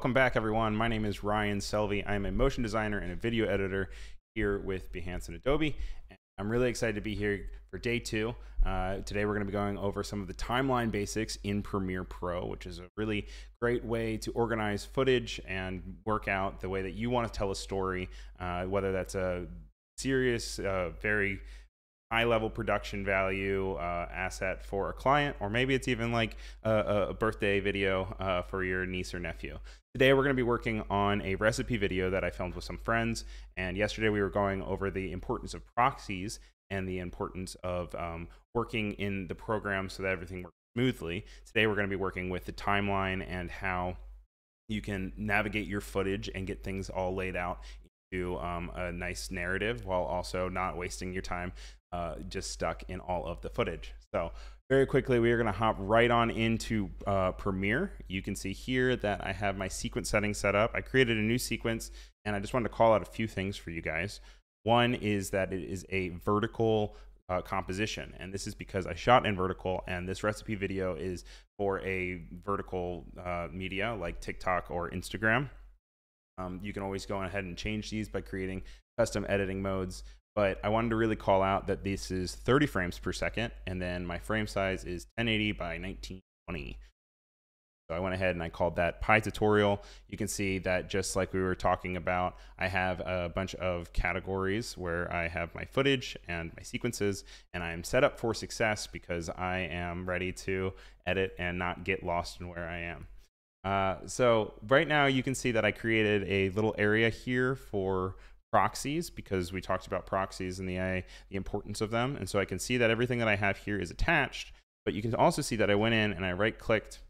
Welcome back, everyone. My name is Ryan Selvy. I'm a motion designer and a video editor here with Behance and Adobe. I'm really excited to be here for day two. Uh, today we're going to be going over some of the timeline basics in Premiere Pro, which is a really great way to organize footage and work out the way that you want to tell a story, uh, whether that's a serious, uh, very high level production value uh, asset for a client, or maybe it's even like a, a birthday video uh, for your niece or nephew. Today, we're going to be working on a recipe video that I filmed with some friends. And yesterday, we were going over the importance of proxies and the importance of um, working in the program so that everything works smoothly. Today, we're going to be working with the timeline and how you can navigate your footage and get things all laid out into um, a nice narrative while also not wasting your time uh, just stuck in all of the footage. So very quickly, we are going to hop right on into uh, Premiere. You can see here that I have my sequence settings set up. I created a new sequence, and I just wanted to call out a few things for you guys. One is that it is a vertical uh, composition, and this is because I shot in vertical, and this recipe video is for a vertical uh, media like TikTok or Instagram. Um, you can always go ahead and change these by creating custom editing modes but I wanted to really call out that this is 30 frames per second, and then my frame size is 1080 by 1920. So I went ahead and I called that Pi tutorial. You can see that just like we were talking about, I have a bunch of categories where I have my footage and my sequences, and I'm set up for success because I am ready to edit and not get lost in where I am. Uh, so right now you can see that I created a little area here for proxies because we talked about proxies and the, uh, the importance of them. And so I can see that everything that I have here is attached, but you can also see that I went in and I right clicked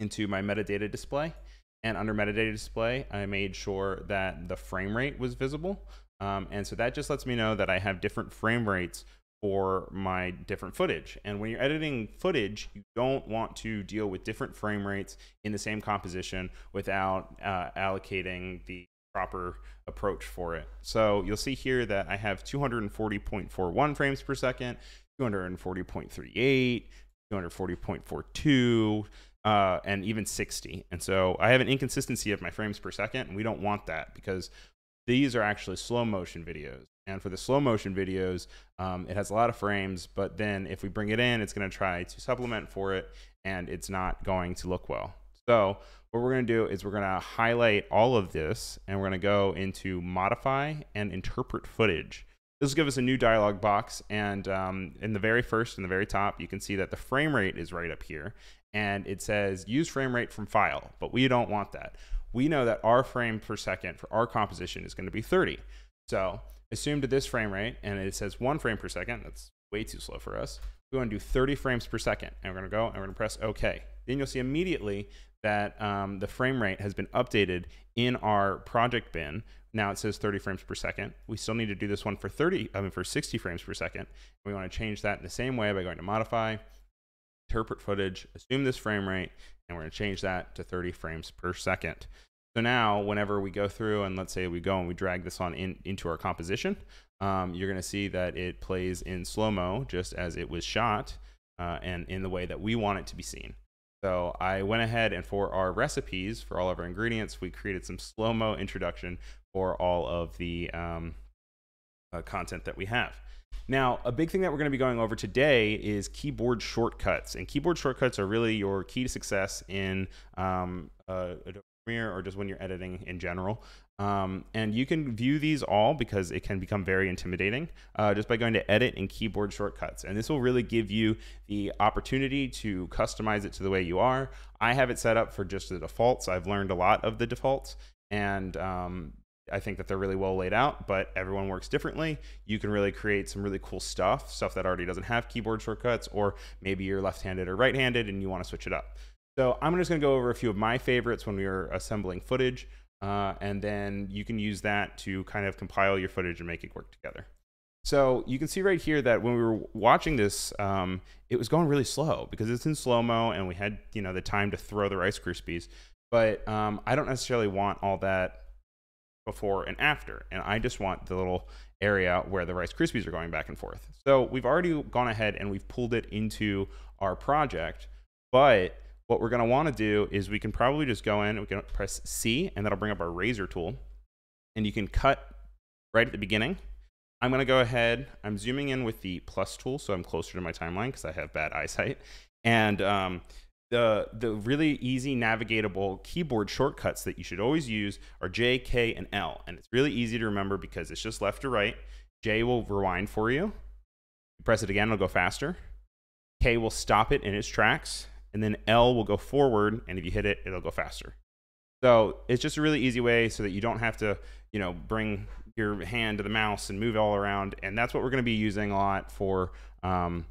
into my metadata display. And under metadata display, I made sure that the frame rate was visible. Um, and so that just lets me know that I have different frame rates for my different footage. And when you're editing footage, you don't want to deal with different frame rates in the same composition without uh, allocating the proper approach for it. So you'll see here that I have 240.41 frames per second, 240.38, 240.42, uh, and even 60. And so I have an inconsistency of my frames per second, and we don't want that because these are actually slow motion videos. And for the slow motion videos, um, it has a lot of frames, but then if we bring it in, it's going to try to supplement for it, and it's not going to look well. So what we're going to do is we're going to highlight all of this and we're going to go into modify and interpret footage. This will give us a new dialog box and um, in the very first in the very top you can see that the frame rate is right up here and it says use frame rate from file but we don't want that. We know that our frame per second for our composition is going to be 30. So assume to this frame rate and it says one frame per second that's way too slow for us. We want to do 30 frames per second and we're going to go and we're going to press OK. Then you'll see immediately that um, the frame rate has been updated in our project bin. Now it says 30 frames per second. We still need to do this one for 30, I mean for 60 frames per second. We want to change that in the same way by going to modify, interpret footage, assume this frame rate, and we're going to change that to 30 frames per second. So now whenever we go through and let's say we go and we drag this on in, into our composition, um, you're going to see that it plays in slow-mo just as it was shot uh, and in the way that we want it to be seen. So I went ahead and for our recipes, for all of our ingredients, we created some slow-mo introduction for all of the um, uh, content that we have. Now, a big thing that we're going to be going over today is keyboard shortcuts. And keyboard shortcuts are really your key to success in um, uh, Adobe Premiere or just when you're editing in general. Um, and you can view these all because it can become very intimidating uh, just by going to edit and keyboard shortcuts. And this will really give you the opportunity to customize it to the way you are. I have it set up for just the defaults. I've learned a lot of the defaults and um, I think that they're really well laid out, but everyone works differently. You can really create some really cool stuff, stuff that already doesn't have keyboard shortcuts, or maybe you're left-handed or right-handed and you want to switch it up. So I'm just going to go over a few of my favorites when we were assembling footage, uh, and then you can use that to kind of compile your footage and make it work together. So you can see right here that when we were watching this, um, it was going really slow because it's in slow-mo and we had you know the time to throw the Rice Krispies. But um, I don't necessarily want all that before and after. And I just want the little area where the Rice Krispies are going back and forth. So we've already gone ahead and we've pulled it into our project, but what we're going to want to do is we can probably just go in, we can press C, and that'll bring up our razor tool. And you can cut right at the beginning. I'm going to go ahead, I'm zooming in with the plus tool, so I'm closer to my timeline because I have bad eyesight. And um, the, the really easy navigatable keyboard shortcuts that you should always use are J, K, and L. And it's really easy to remember because it's just left to right. J will rewind for you. you press it again, it'll go faster. K will stop it in its tracks. And then L will go forward, and if you hit it, it'll go faster. So it's just a really easy way so that you don't have to, you know, bring your hand to the mouse and move all around. And that's what we're going to be using a lot for um,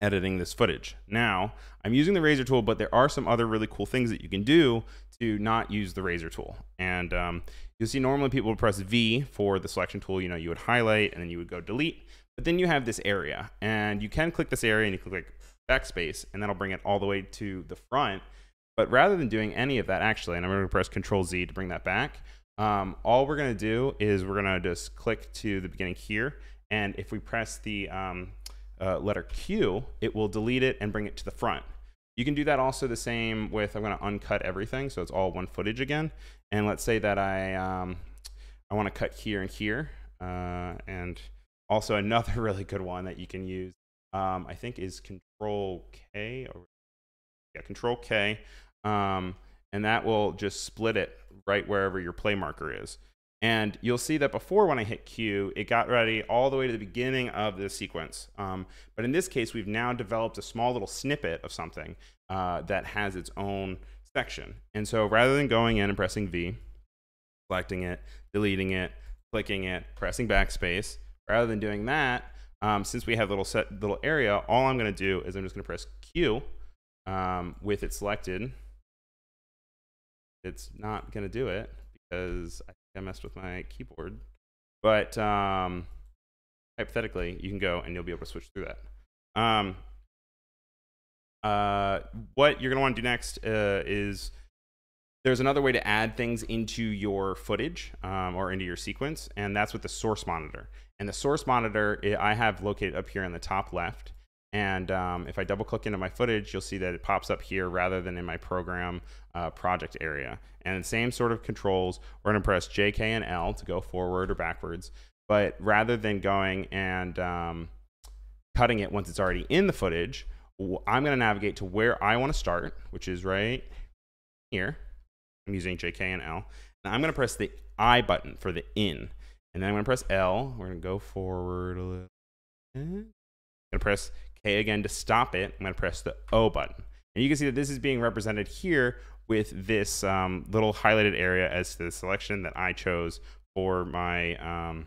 editing this footage. Now, I'm using the razor tool, but there are some other really cool things that you can do to not use the razor tool. And um, you'll see normally people would press V for the selection tool. You know, you would highlight and then you would go delete. But then you have this area, and you can click this area and you can click like backspace, and that'll bring it all the way to the front. But rather than doing any of that, actually, and I'm going to press Control Z to bring that back, um, all we're going to do is we're going to just click to the beginning here. And if we press the um, uh, letter Q, it will delete it and bring it to the front. You can do that also the same with, I'm going to uncut everything. So it's all one footage again. And let's say that I, um, I want to cut here and here. Uh, and also another really good one that you can use, um, I think is Control K. Or, yeah, Control K. Um, and that will just split it right wherever your play marker is. And you'll see that before when I hit Q, it got ready all the way to the beginning of the sequence. Um, but in this case, we've now developed a small little snippet of something uh, that has its own section. And so rather than going in and pressing V, selecting it, deleting it, clicking it, pressing backspace, rather than doing that, um, since we have little set little area, all I'm going to do is I'm just going to press Q um, with it selected. It's not going to do it because I messed with my keyboard. But um, hypothetically, you can go and you'll be able to switch through that. Um, uh, what you're going to want to do next uh, is there's another way to add things into your footage um, or into your sequence, and that's with the source monitor. And the source monitor I have located up here in the top left. And um, if I double click into my footage, you'll see that it pops up here rather than in my program uh, project area. And same sort of controls, we're gonna press J, K, and L to go forward or backwards. But rather than going and um, cutting it once it's already in the footage, I'm gonna navigate to where I wanna start, which is right here. I'm using J, K, and L. Now I'm gonna press the I button for the in. And then I'm gonna press L. We're gonna go forward a little. I'm gonna press K again to stop it. I'm going to press the O button. And you can see that this is being represented here with this um, little highlighted area as to the selection that I chose for my, um,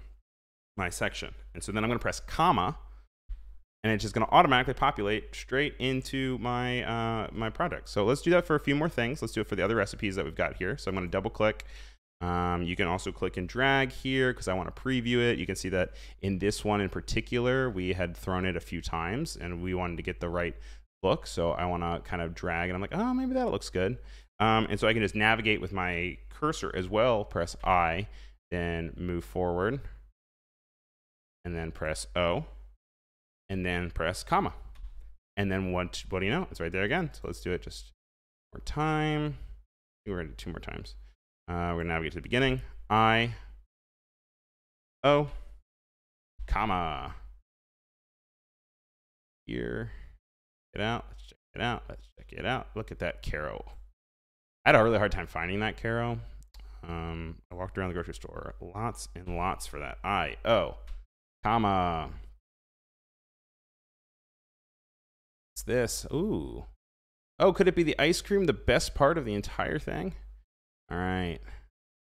my section. And so then I'm going to press comma, and it's just going to automatically populate straight into my, uh, my project. So let's do that for a few more things. Let's do it for the other recipes that we've got here. So I'm going to double click um, you can also click and drag here because I want to preview it. You can see that in this one in particular, we had thrown it a few times and we wanted to get the right look. So I want to kind of drag and I'm like, oh, maybe that looks good. Um, and so I can just navigate with my cursor as well, press I, then move forward, and then press O, and then press comma. And then what, what do you know? It's right there again. So let's do it just more time. We're going to do two more times. Uh, we're going to navigate to the beginning. I, O, comma. Here. Get out. Let's check it out. Let's check it out. Look at that Karo. I had a really hard time finding that Karo. Um, I walked around the grocery store. Lots and lots for that. I, O, comma. This? Ooh. Oh, could it be the ice cream the best part of the entire thing? All right.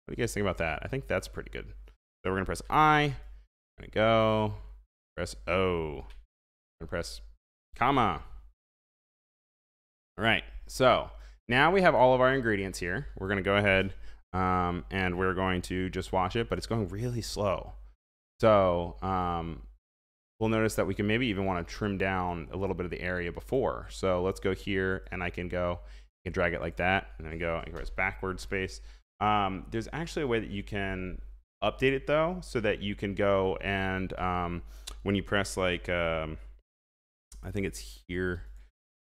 What do you guys think about that? I think that's pretty good. So we're to press I. We're to go. Press O. We're to press comma. All right. So now we have all of our ingredients here. We're going to go ahead um, and we're going to just wash it, but it's going really slow. So um, we'll notice that we can maybe even want to trim down a little bit of the area before. So let's go here and I can go can drag it like that and then go and press backward space. Um, there's actually a way that you can update it though, so that you can go and um, when you press like, um, I think it's here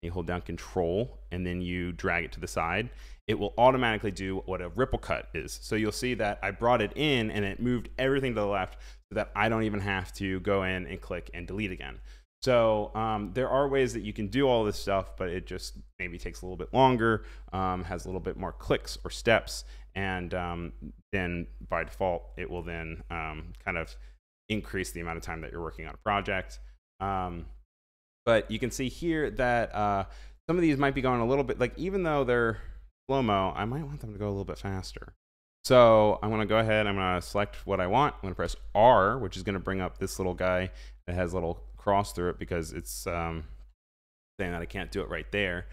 you hold down control and then you drag it to the side, it will automatically do what a ripple cut is. So you'll see that I brought it in and it moved everything to the left that I don't even have to go in and click and delete again. So um, there are ways that you can do all this stuff, but it just maybe takes a little bit longer, um, has a little bit more clicks or steps, and um, then by default, it will then um, kind of increase the amount of time that you're working on a project. Um, but you can see here that uh, some of these might be going a little bit, like even though they're slow-mo, I might want them to go a little bit faster. So I'm gonna go ahead, I'm gonna select what I want. I'm gonna press R, which is gonna bring up this little guy that has a little cross through it because it's um, saying that I can't do it right there.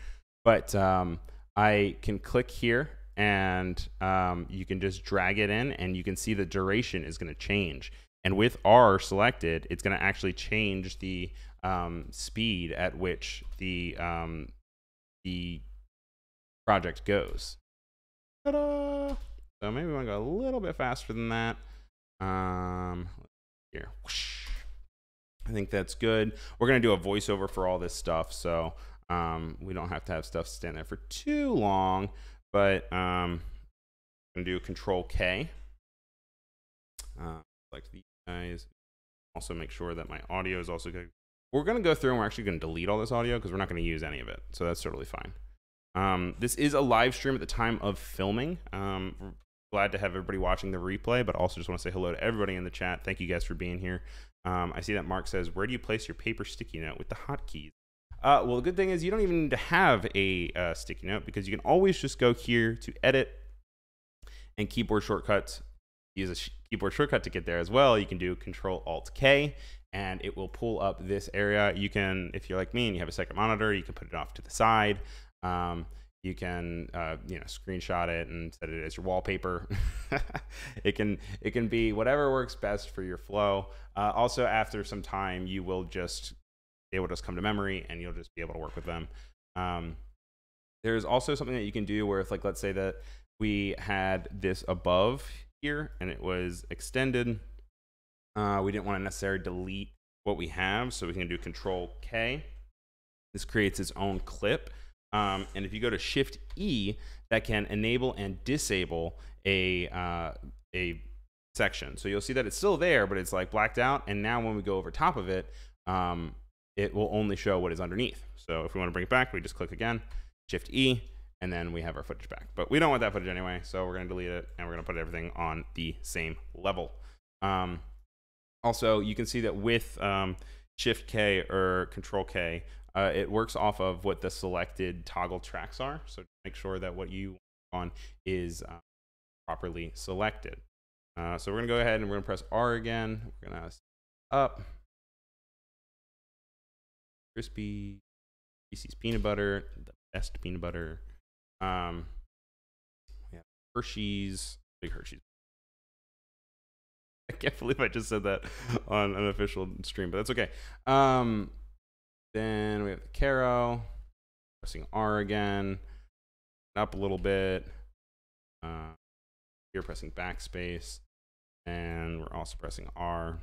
But um, I can click here and um, you can just drag it in and you can see the duration is gonna change. And with R selected, it's gonna actually change the um, speed at which the um, the project goes. Ta-da! So maybe we want to go a little bit faster than that. Um, here, Whoosh. I think that's good. We're gonna do a voiceover for all this stuff, so um, we don't have to have stuff stand there for too long. But um, I'm gonna do Control K. Uh, like these guys. Also make sure that my audio is also good. We're gonna go through and we're actually gonna delete all this audio because we're not gonna use any of it, so that's totally fine. Um, this is a live stream at the time of filming. Um, glad to have everybody watching the replay, but also just want to say hello to everybody in the chat. Thank you guys for being here. Um, I see that Mark says, "Where do you place your paper sticky note with the hotkeys?" Uh, well, the good thing is you don't even need to have a uh, sticky note because you can always just go here to edit and keyboard shortcuts. Use a sh keyboard shortcut to get there as well. You can do Control Alt K and it will pull up this area. You can, if you're like me and you have a second monitor, you can put it off to the side. Um, you can uh, you know screenshot it and set it as your wallpaper. It can it can be whatever works best for your flow. Uh, also after some time you will just they will just come to memory and you'll just be able to work with them. Um, there's also something that you can do where if like let's say that we had this above here and it was extended uh, we didn't want to necessarily delete what we have so we can do control k. This creates its own clip um, and if you go to Shift E, that can enable and disable a uh, a section. So you'll see that it's still there, but it's like blacked out. And now when we go over top of it, um, it will only show what is underneath. So if we want to bring it back, we just click again, Shift E, and then we have our footage back. But we don't want that footage anyway, so we're going to delete it and we're going to put everything on the same level. Um, also, you can see that with um, Shift K or Control K, uh, it works off of what the selected toggle tracks are. So make sure that what you on is uh, properly selected. Uh, so we're gonna go ahead and we're gonna press R again. We're gonna up crispy Reese's peanut butter, the best peanut butter. Um, we have Hershey's, big Hershey's. I can't believe I just said that on an official stream, but that's okay. Um, then we have the Karo, pressing R again, up a little bit. Uh, here pressing backspace, and we're also pressing R.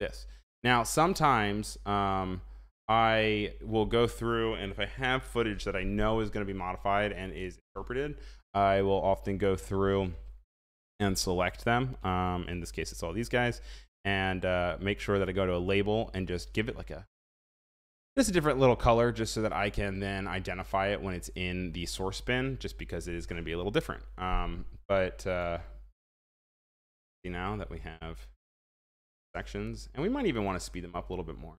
This. Now, sometimes um, I will go through, and if I have footage that I know is going to be modified and is interpreted, I will often go through and select them. Um, in this case, it's all these guys and uh, make sure that I go to a label and just give it like a just a different little color just so that I can then identify it when it's in the source bin just because it is going to be a little different. Um, but uh, see now that we have sections and we might even want to speed them up a little bit more,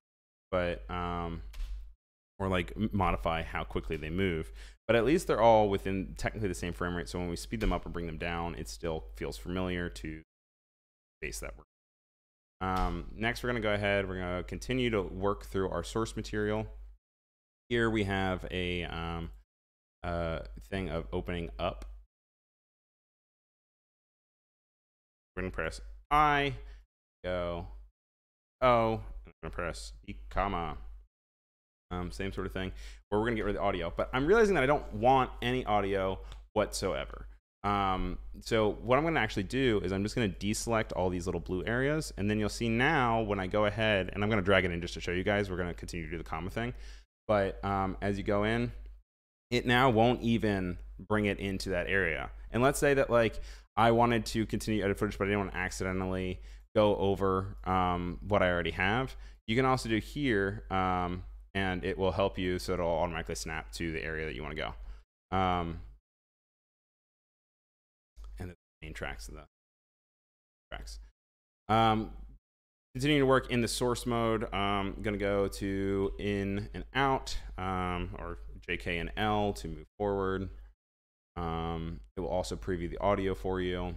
but um, or like modify how quickly they move. But at least they're all within technically the same frame rate. So when we speed them up or bring them down, it still feels familiar to space that we're um, next, we're going to go ahead. We're going to continue to work through our source material. Here we have a um, uh, thing of opening up. We're going to press I, go, O, I'm going to press E, comma. Um, same sort of thing, where we're going to get rid of the audio. But I'm realizing that I don't want any audio whatsoever. Um, so what I'm going to actually do is I'm just going to deselect all these little blue areas. And then you'll see now when I go ahead, and I'm going to drag it in just to show you guys, we're going to continue to do the comma thing. But um, as you go in, it now won't even bring it into that area. And let's say that like I wanted to continue edit footage, but I didn't want to accidentally go over um, what I already have. You can also do here, um, and it will help you so it'll automatically snap to the area that you want to go. Um, main tracks of the tracks. Um, continuing to work in the source mode, I'm going to go to in and out, um, or JK and L to move forward. Um, it will also preview the audio for you.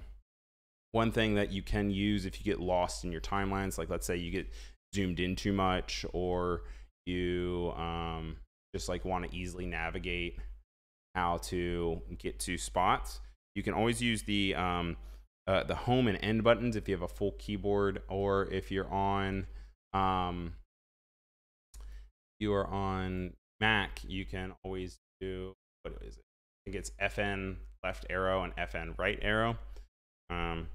One thing that you can use if you get lost in your timelines, like let's say you get zoomed in too much or you um, just like want to easily navigate how to get to spots, you can always use the um, uh, the home and end buttons if you have a full keyboard or if you're on um, you are on Mac, you can always do what is it? I think it's FN left arrow and FN right arrow. Um,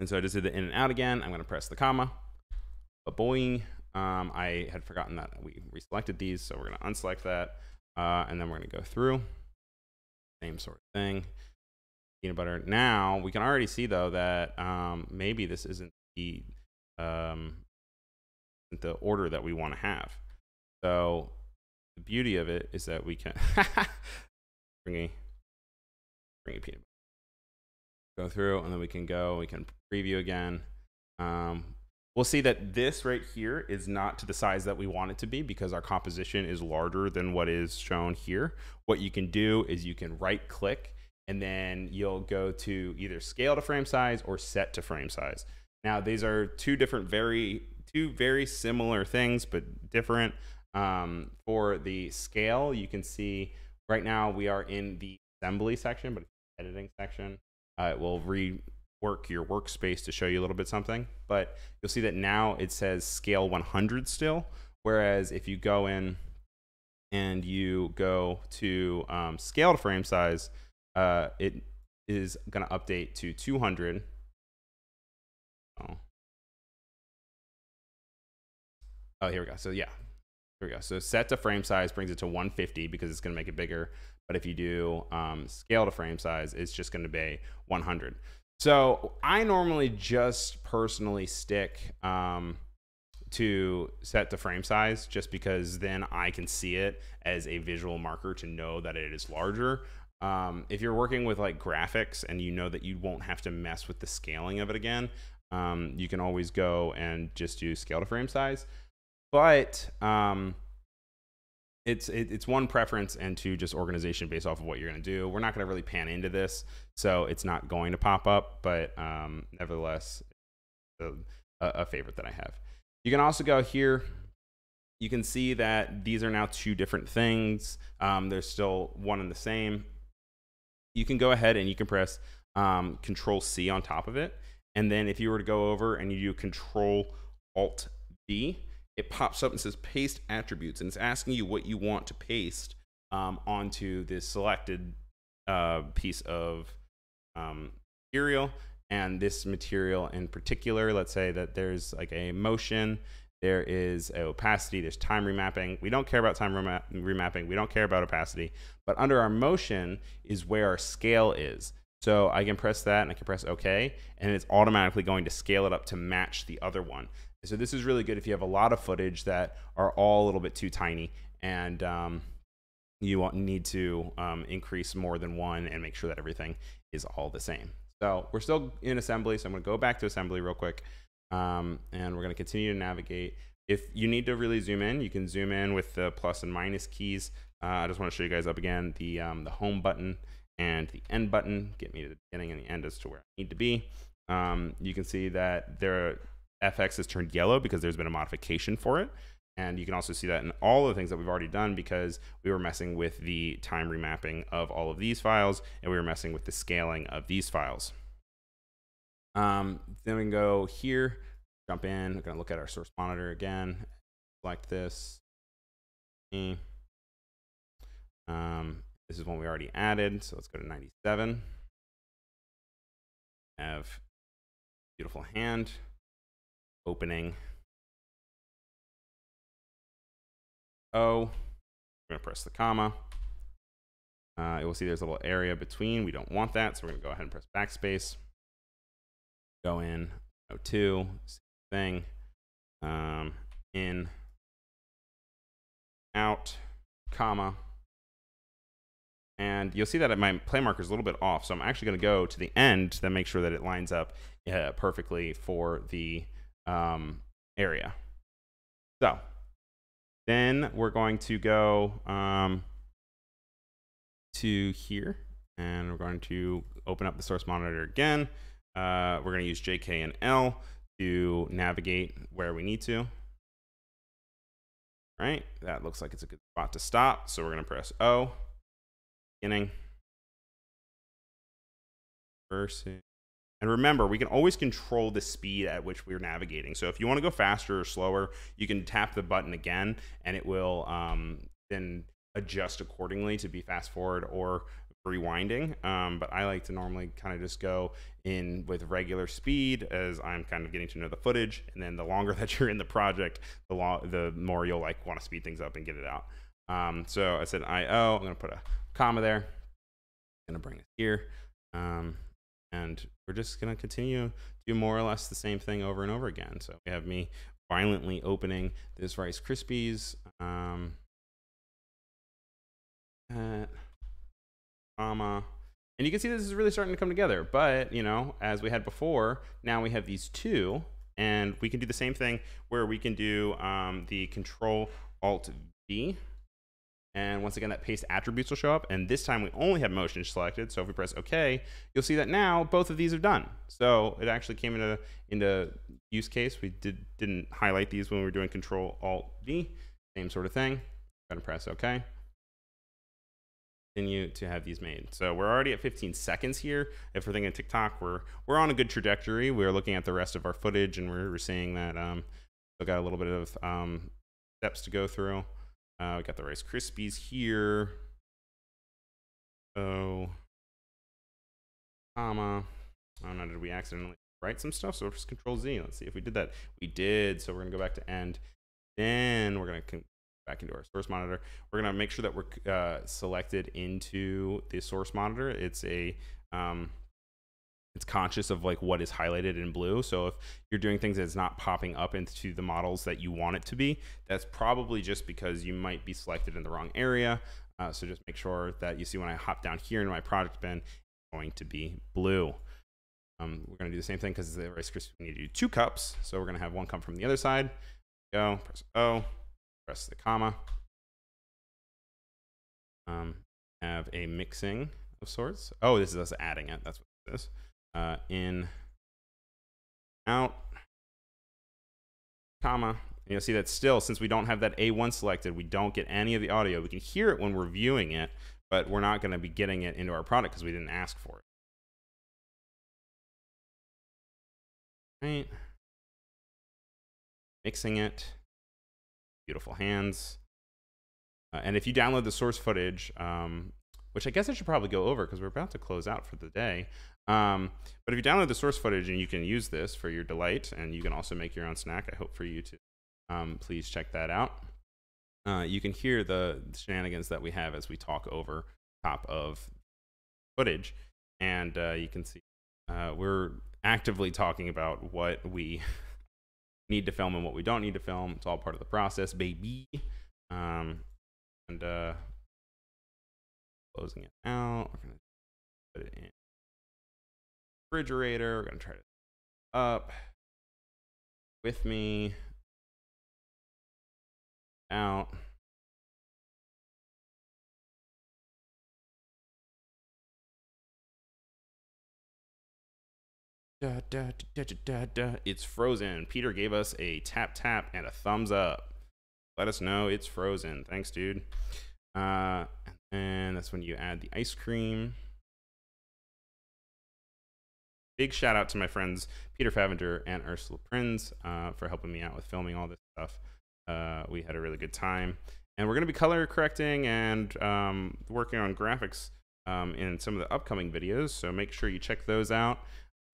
and so I just did the in and out again. I'm going to press the comma. But boing, um, I had forgotten that we reselected these, so we're going to unselect that. Uh, and then we're going to go through. Same sort of thing. Peanut butter. Now, we can already see, though, that um, maybe this isn't the, um, the order that we want to have. So the beauty of it is that we can bring a bring a peanut butter. Go through, and then we can go. We can preview again. Um, we'll see that this right here is not to the size that we want it to be because our composition is larger than what is shown here. What you can do is you can right click and then you'll go to either scale to frame size or set to frame size. Now these are two different very two very similar things but different. Um, for the scale, you can see right now we are in the assembly section, but editing section. Uh, it will rework your workspace to show you a little bit something. But you'll see that now it says scale 100 still. Whereas if you go in and you go to um, scale to frame size, uh, it is going to update to 200. Oh. oh, here we go. So yeah, here we go. So set to frame size brings it to 150 because it's going to make it bigger. But if you do um, scale to frame size, it's just going to be 100. So I normally just personally stick um, to set to frame size just because then I can see it as a visual marker to know that it is larger. Um, if you're working with like graphics and you know that you won't have to mess with the scaling of it again, um, you can always go and just do scale to frame size but um, it's it, it's one preference and two just organization based off of what you're going to do. We're not going to really pan into this, so it's not going to pop up. But um, nevertheless, a, a favorite that I have. You can also go here. You can see that these are now two different things. Um, they're still one and the same. You can go ahead and you can press um, Control C on top of it. And then if you were to go over and you do Control Alt B, it pops up and says paste attributes, and it's asking you what you want to paste um, onto this selected uh, piece of um, material. And this material in particular, let's say that there's like a motion, there is opacity, there's time remapping. We don't care about time remapping, we don't care about opacity, but under our motion is where our scale is. So I can press that and I can press OK, and it's automatically going to scale it up to match the other one. So this is really good if you have a lot of footage that are all a little bit too tiny and um, you need to um, increase more than one and make sure that everything is all the same. So we're still in assembly, so I'm going to go back to assembly real quick, um, and we're going to continue to navigate. If you need to really zoom in, you can zoom in with the plus and minus keys. Uh, I just want to show you guys up again the um, the home button and the end button get me to the beginning and the end as to where I need to be. Um, you can see that there FX has turned yellow because there's been a modification for it. And you can also see that in all the things that we've already done because we were messing with the time remapping of all of these files and we were messing with the scaling of these files. Um, then we can go here, jump in, we're gonna look at our source monitor again, select this. Um, this is one we already added, so let's go to 97. have beautiful hand opening. O. We're to press the comma. Uh, you will see there's a little area between. We don't want that, so we're to go ahead and press backspace. Go in, O2, same thing. Um, in, out, comma. And you'll see that my play marker is a little bit off, so I'm actually going to go to the end to make sure that it lines up uh, perfectly for the um, area. So then we're going to go um, to here, and we're going to open up the source monitor again. Uh, we're going to use JK and L to navigate where we need to. All right, that looks like it's a good spot to stop. So we're going to press O, beginning, versus, and remember, we can always control the speed at which we're navigating. So if you want to go faster or slower, you can tap the button again, and it will um, then adjust accordingly to be fast forward or rewinding. Um, but I like to normally kind of just go in with regular speed as I'm kind of getting to know the footage. And then the longer that you're in the project, the, lo- the more you'll like want to speed things up and get it out. Um, so I said IO, I'm going to put a comma there. I'm going to bring it here. Um, and we're just going to continue do more or less the same thing over and over again. So we have me violently opening this Rice Krispies. Um, at comma. And you can see this is really starting to come together. But, you know, as we had before, now we have these two. And we can do the same thing where we can do um, the Control Alt V. And once again, that paste attributes will show up. And this time we only have motion selected. So if we press OK, you'll see that now both of these are done. So it actually came into, into use case. We did, didn't highlight these when we were doing Control Alt V. Same sort of thing. To press OK continue to have these made. So we're already at 15 seconds here. If we're thinking TikTok, we're we're on a good trajectory. We're looking at the rest of our footage, and we're, we're seeing that um, we've got a little bit of um, steps to go through. Uh, we got the Rice Krispies here. So, comma. Oh no, did we accidentally write some stuff? So just Control Z. Let's see if we did that. We did. So we're gonna go back to end. Then we're gonna back into our source monitor. We're going to make sure that we're uh, selected into the source monitor. It's a um, it's conscious of like what is highlighted in blue. So if you're doing things that's not popping up into the models that you want it to be, that's probably just because you might be selected in the wrong area. Uh, so just make sure that you see when I hop down here in my project bin, it's going to be blue. Um, we're going to do the same thing because the Rice Krispies, we need to do two cups. So we're going to have one come from the other side. Go, press O, press the comma. Um, have a mixing of sorts. Oh, this is us adding it. That's what this is. Uh, in, out, comma. And you'll see that still, since we don't have that A1 selected, we don't get any of the audio. We can hear it when we're viewing it, but we're not going to be getting it into our product because we didn't ask for it. Right. Mixing it beautiful hands. Uh, and if you download the source footage, um, which I guess I should probably go over because we're about to close out for the day. Um, but if you download the source footage and you can use this for your delight, and you can also make your own snack, I hope for you to um, please check that out. Uh, you can hear the shenanigans that we have as we talk over top of footage, and uh, you can see uh, we're actively talking about what we need to film and what we don't need to film. It's all part of the process, baby. Um, and uh, closing it out. We're gonna put it in refrigerator. We're gonna try to up with me out. Da, da, da, It's frozen. Peter gave us a tap tap and a thumbs up. Let us know it's frozen. Thanks, dude. Uh, and that's when you add the ice cream. Big shout out to my friends Peter Favender and Ursula Prinz uh, for helping me out with filming all this stuff. Uh, we had a really good time. And we're going to be color correcting and um, working on graphics um, in some of the upcoming videos. So make sure you check those out.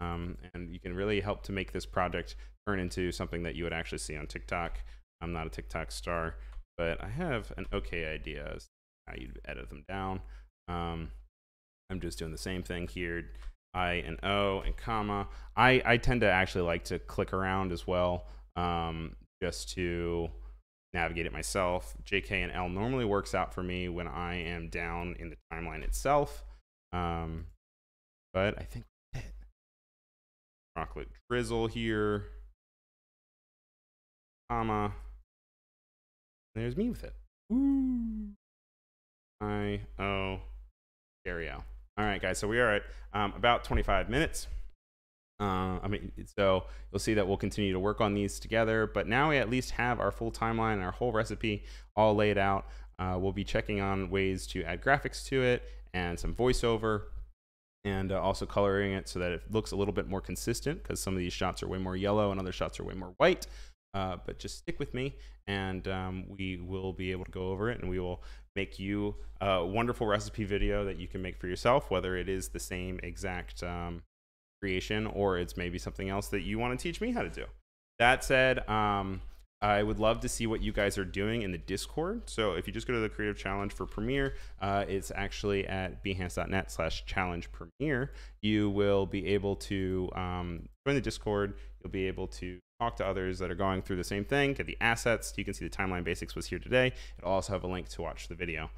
Um, and you can really help to make this project turn into something that you would actually see on TikTok. I'm not a TikTok star, but I have an okay idea as how you'd edit them down. Um, I'm just doing the same thing here. I and O and comma. I, I tend to actually like to click around as well um, just to navigate it myself. JK and L normally works out for me when I am down in the timeline itself. Um, but I think chocolate drizzle here, comma. There's me with it. Ooh. I O stereo. All right, guys. So we are at um, about 25 minutes. Uh, I mean, so you'll see that we'll continue to work on these together. But now we at least have our full timeline and our whole recipe all laid out. Uh, we'll be checking on ways to add graphics to it and some voiceover and uh, also coloring it so that it looks a little bit more consistent because some of these shots are way more yellow and other shots are way more white. Uh, but just stick with me and um, we will be able to go over it and we will make you a wonderful recipe video that you can make for yourself, whether it is the same exact um, creation or it's maybe something else that you want to teach me how to do. That said, um, I would love to see what you guys are doing in the Discord. So if you just go to the Creative Challenge for Premiere, uh, it's actually at behance.net slash challenge premiere. You will be able to um, join the Discord. You'll be able to talk to others that are going through the same thing, get the assets. You can see the timeline basics was here today. It'll also have a link to watch the video.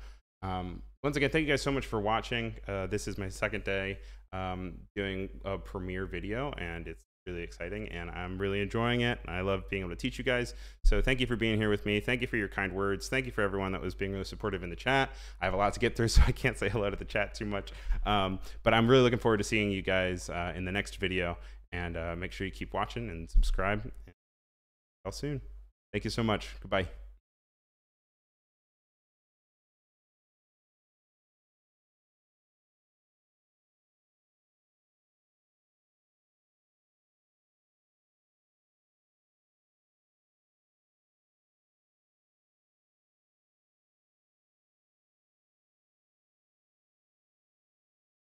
Um, once again, thank you guys so much for watching. Uh, this is my second day um, doing a Premiere video, and it's really exciting and I'm really enjoying it. I love being able to teach you guys. So thank you for being here with me. Thank you for your kind words. Thank you for everyone that was being really supportive in the chat. I have a lot to get through, so I can't say hello to the chat too much. Um, but I'm really looking forward to seeing you guys uh, in the next video. And uh, make sure you keep watching and subscribe. I'll soon. Thank you so much. Goodbye.